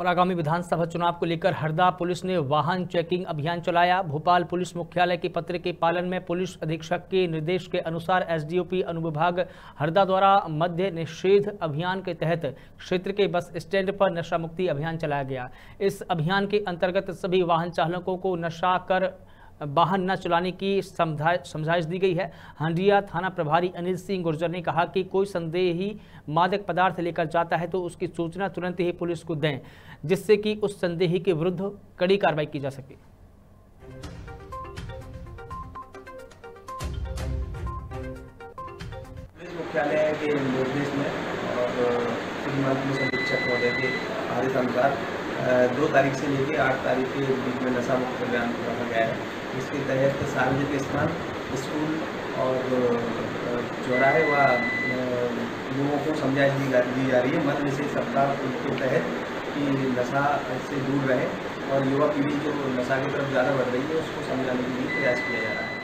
और आगामी विधानसभा चुनाव को लेकर हरदा पुलिस ने वाहन चेकिंग अभियान चलाया। भोपाल पुलिस मुख्यालय के पत्र के पालन में पुलिस अधीक्षक के निर्देश के अनुसार एसडीओपी अनुविभाग हरदा द्वारा मध्य निषेध अभियान के तहत क्षेत्र के बस स्टैंड पर नशा मुक्ति अभियान चलाया गया। इस अभियान के अंतर्गत सभी वाहन चालकों को नशा कर वाहन न चलाने की समझाइश दी गई है। हंडिया थाना प्रभारी अनिल सिंह गुर्जर ने कहा कि कोई संदेही मादक पदार्थ लेकर जाता है तो उसकी सूचना तुरंत ही पुलिस को दें, जिससे कि उस संदेही के विरुद्ध कड़ी कार्रवाई की जा सके। मुख्यालय के निर्देश में और श्रीमान पुलिस अधीक्षक महोदय के आदेश अनुसार दो तारीख से लेकर आठ तारीख के बीच में नशा मुक्त अभियान को रखा गया है। इसके तहत सार्वजनिक स्थान, स्कूल और चौराहे व लोगों को समझाइश दी जा रही है। मत निषेध सप्ताह के तहत कि नशा से दूर रहे और युवा पीढ़ी जो नशा की तरफ़ ज़्यादा बढ़ रही है, उसको समझाने के लिए प्रयास किया जा रहा है।